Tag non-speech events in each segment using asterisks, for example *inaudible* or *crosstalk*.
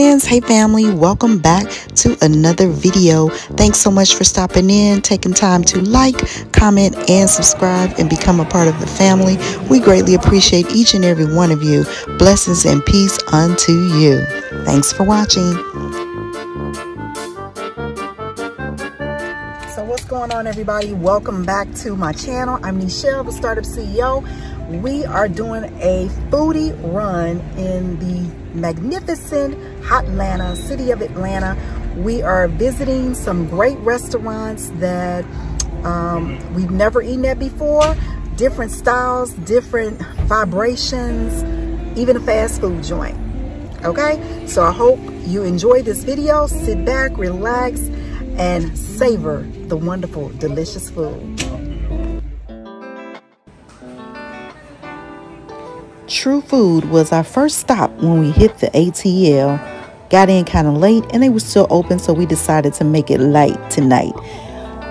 friends. Hey family. Welcome back to another video. Thanks so much for stopping in taking time to like comment and subscribe and become a part of the family. We greatly appreciate each and every one of you. Blessings and peace unto you. Thanks for watching. So what's going on everybody? Welcome back to my channel. I'm nichelle the startup ceo we are doing a foodie run in the magnificent hot Hotlanta, city of Atlanta. We are visiting some great restaurants that um, we've never eaten at before. Different styles, different vibrations, even a fast food joint. Okay, so I hope you enjoy this video. Sit back, relax, and savor the wonderful, delicious food. True Food was our first stop when we hit the ATL. Got in kind of late and they were still open, so we decided to make it light tonight.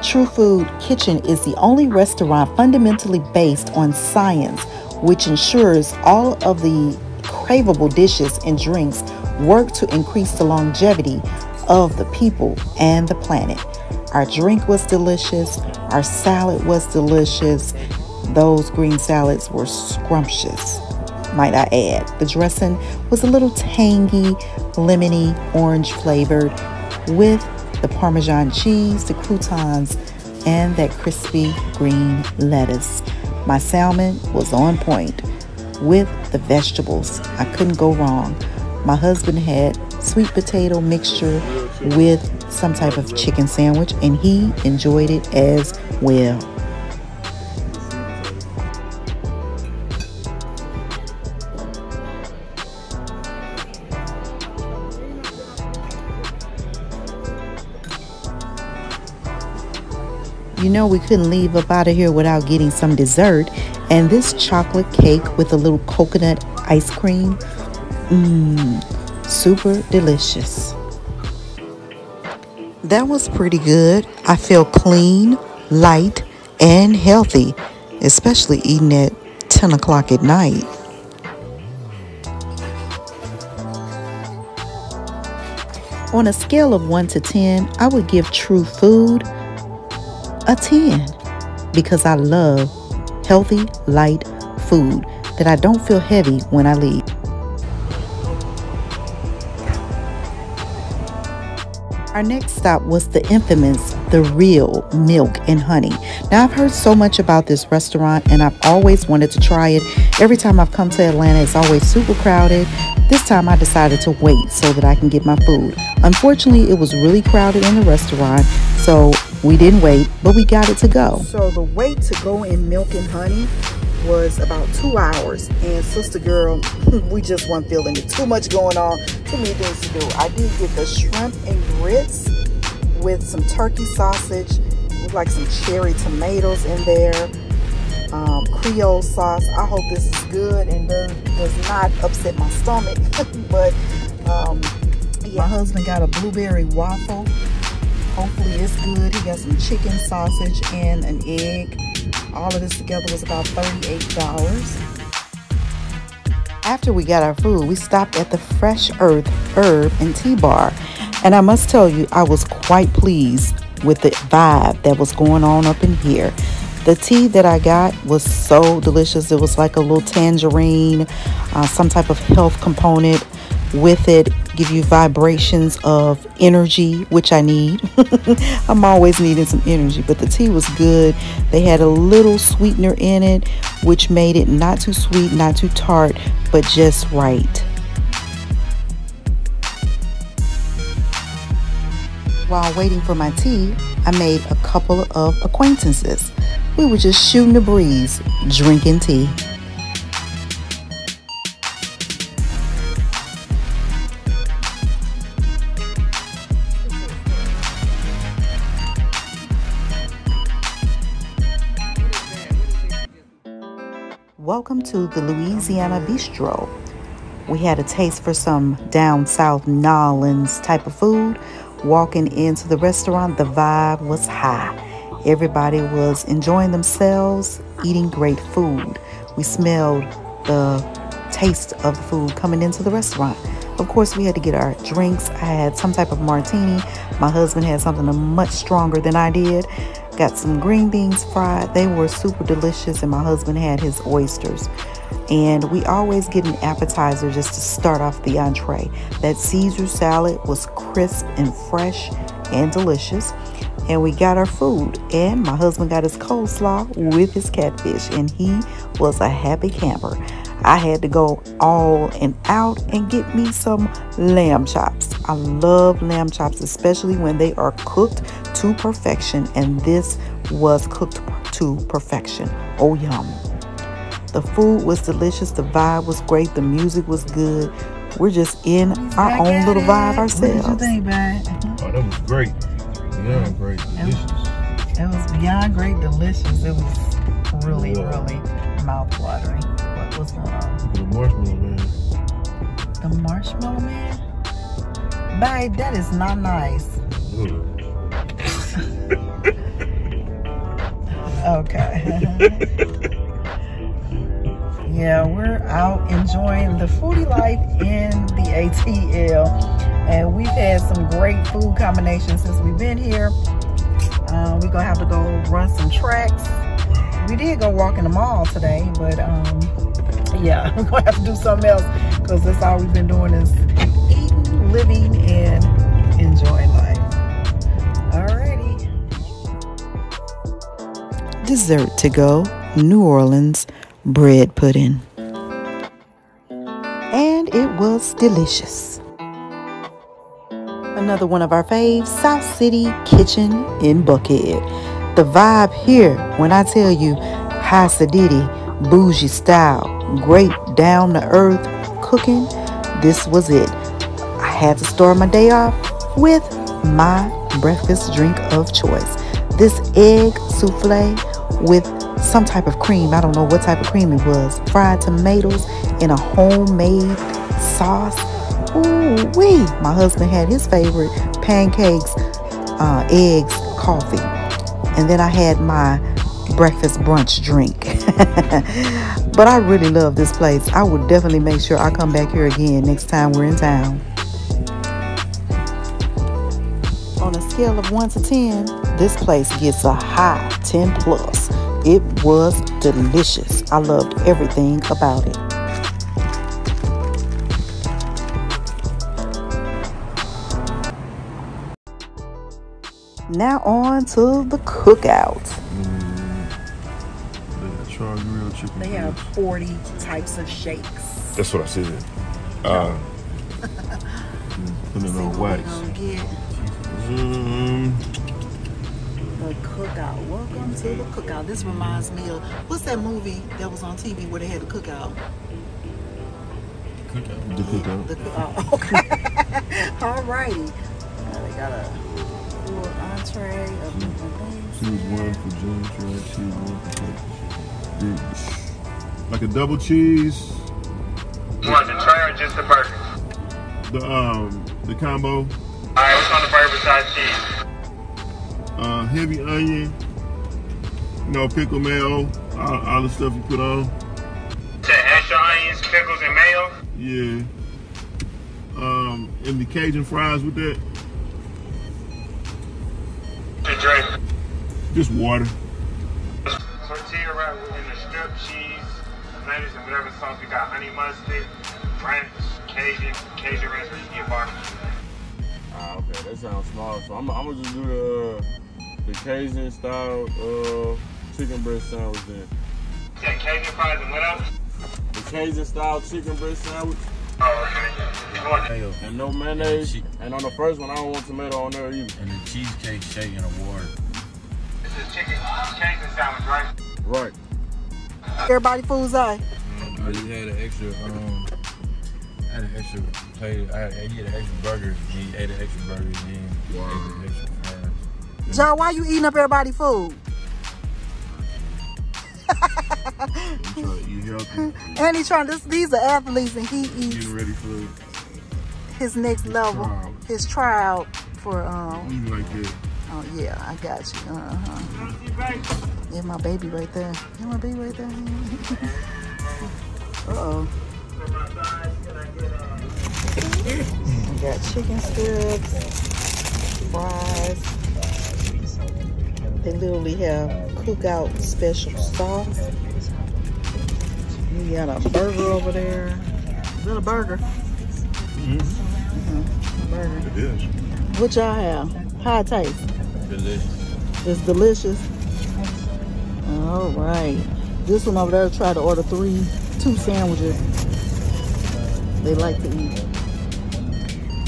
True Food Kitchen is the only restaurant fundamentally based on science, which ensures all of the craveable dishes and drinks work to increase the longevity of the people and the planet. Our drink was delicious, our salad was delicious, those green salads were scrumptious might I add. The dressing was a little tangy, lemony, orange flavored with the Parmesan cheese, the croutons, and that crispy green lettuce. My salmon was on point with the vegetables. I couldn't go wrong. My husband had sweet potato mixture with some type of chicken sandwich, and he enjoyed it as well. You know, we couldn't leave up out of here without getting some dessert. And this chocolate cake with a little coconut ice cream. Mmm, super delicious. That was pretty good. I feel clean, light, and healthy, especially eating at 10 o'clock at night. On a scale of 1 to 10, I would give True Food a 10 because I love healthy, light food that I don't feel heavy when I leave. Our next stop was the infamous The Real Milk and Honey. Now, I've heard so much about this restaurant and I've always wanted to try it. Every time I've come to Atlanta, it's always super crowded. This time I decided to wait so that I can get my food. Unfortunately, it was really crowded in the restaurant, so we didn't wait, but we got it to go. So the wait to go in Milk and Honey was about two hours. And sister girl, *laughs* we just weren't feeling it. Too much going on, too many things to do. I did get the shrimp and grits with some turkey sausage, with like some cherry tomatoes in there, um, Creole sauce. I hope this is good and does, does not upset my stomach. *laughs* but um, yeah. my husband got a blueberry waffle Hopefully it's good. He got some chicken, sausage, and an egg. All of this together was about $38. After we got our food, we stopped at the Fresh Earth Herb and Tea Bar. And I must tell you, I was quite pleased with the vibe that was going on up in here. The tea that I got was so delicious. It was like a little tangerine, uh, some type of health component with it give you vibrations of energy which i need *laughs* i'm always needing some energy but the tea was good they had a little sweetener in it which made it not too sweet not too tart but just right while waiting for my tea i made a couple of acquaintances we were just shooting the breeze drinking tea Welcome to the Louisiana Bistro. We had a taste for some down south N'awlins type of food. Walking into the restaurant, the vibe was high. Everybody was enjoying themselves, eating great food. We smelled the taste of the food coming into the restaurant. Of course, we had to get our drinks. I had some type of martini. My husband had something much stronger than I did. Got some green beans fried. They were super delicious, and my husband had his oysters. And we always get an appetizer just to start off the entree. That Caesar salad was crisp and fresh and delicious. And we got our food, and my husband got his coleslaw with his catfish, and he was a happy camper. I had to go all and out and get me some lamb chops. I love lamb chops, especially when they are cooked to perfection, and this was cooked to perfection. Oh, yum. The food was delicious, the vibe was great, the music was good. We're just in our own little vibe ourselves. What did you think, babe? Oh, that was great. Beyond great. Delicious. It was beyond great delicious. It was really, really mouth-watering. What was going on? The marshmallow man. The marshmallow man? Babe, that is not nice. *laughs* okay. *laughs* yeah, we're out enjoying the foodie life in the ATL. And we've had some great food combinations since we've been here. Uh, we're gonna have to go run some tracks. We did go walk in the mall today, but um, yeah, *laughs* we're gonna have to do something else because that's all we've been doing is eating, living, and enjoying life. Alrighty. Dessert to go, New Orleans bread pudding. And it was delicious. Another one of our faves, South City Kitchen in Buckhead. The vibe here, when I tell you, high acidity, bougie style, great down to earth cooking, this was it. I had to start my day off with my breakfast drink of choice. This egg souffle with some type of cream. I don't know what type of cream it was. Fried tomatoes in a homemade sauce. Ooh wee! My husband had his favorite pancakes, uh, eggs, coffee, and then I had my breakfast brunch drink. *laughs* but I really love this place. I would definitely make sure I come back here again next time we're in town. On a scale of 1 to 10, this place gets a high 10 plus. It was delicious. I loved everything about it. Now on to the cookout. Mm, the char grilled chicken. They have 40 types of shakes. That's what I said. Uh, *laughs* put it on what we're wax. gonna get. Mm, The cookout. Welcome to the cookout. This reminds me of what's that movie that was on TV where they had the cookout? the cookout. The cookout. Okay. *laughs* Alrighty. Uh, they got a full entree of different things. Choose one for ginger, choose one for pepper. Like a double cheese, You want the tray or just the burger? the um the combo, Alright, what's on the burger besides cheese? Uh heavy onion, you know, pickle mayo, all, all the stuff you put on. Said extra onions, pickles, and mayo. Yeah. Um, and the Cajun fries with that, The drink. just water. Tortilla wrap in the strip cheese, lettuce, and whatever sauce we got. Honey mustard, ranch, Cajun, Cajun ranch, or you get barbecue. Ah, okay, that sounds small. So I'm, I'm gonna just do the the Cajun style uh, chicken breast sandwich then. Said Cajun fries and what else? The Cajun style chicken breast sandwich Oh, okay. You want Mayo and no mayonnaise. And And on the first one, I don't want tomato on there either. and the cheesecake shake in a water. This is chicken Cajun sandwich, right? Right. Everybody food's eye. I just had an extra, um, I had an extra plate. I had, I had an extra burger. He ate an extra burger, and then he ate an extra. John, why you eating up everybody food? You try to eat healthy, And he trying this these are athletes and he eats getting ready for his next level, Trial. his trial for um like oh yeah, I got you. Uh-huh. Yeah, my baby right there. Yeah, my baby right there. *laughs* uh oh. got chicken strips, fries. They literally have cookout special sauce. You got a burger over there. Is that a burger? Mm-hmm. Uh-huh. Burger. It is. What y'all have? How it taste? Delicious. It's delicious. All right. This one over there tried to order three, two sandwiches. They like to eat.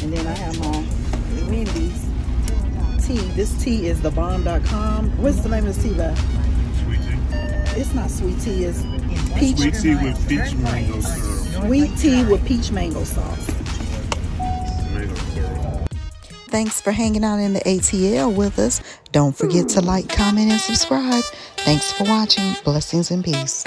And then I have my Wendy's tea. This tea is the bomb.com. What's the name of this tea, by? Sweet tea. It's not sweet tea, it's peach Sweet tea with peach mango syrup. sweet tea with peach mango sauce. Mango syrup. Thanks for hanging out in the ATL with us. Don't forget to like, comment, and subscribe. Thanks for watching. Blessings and peace.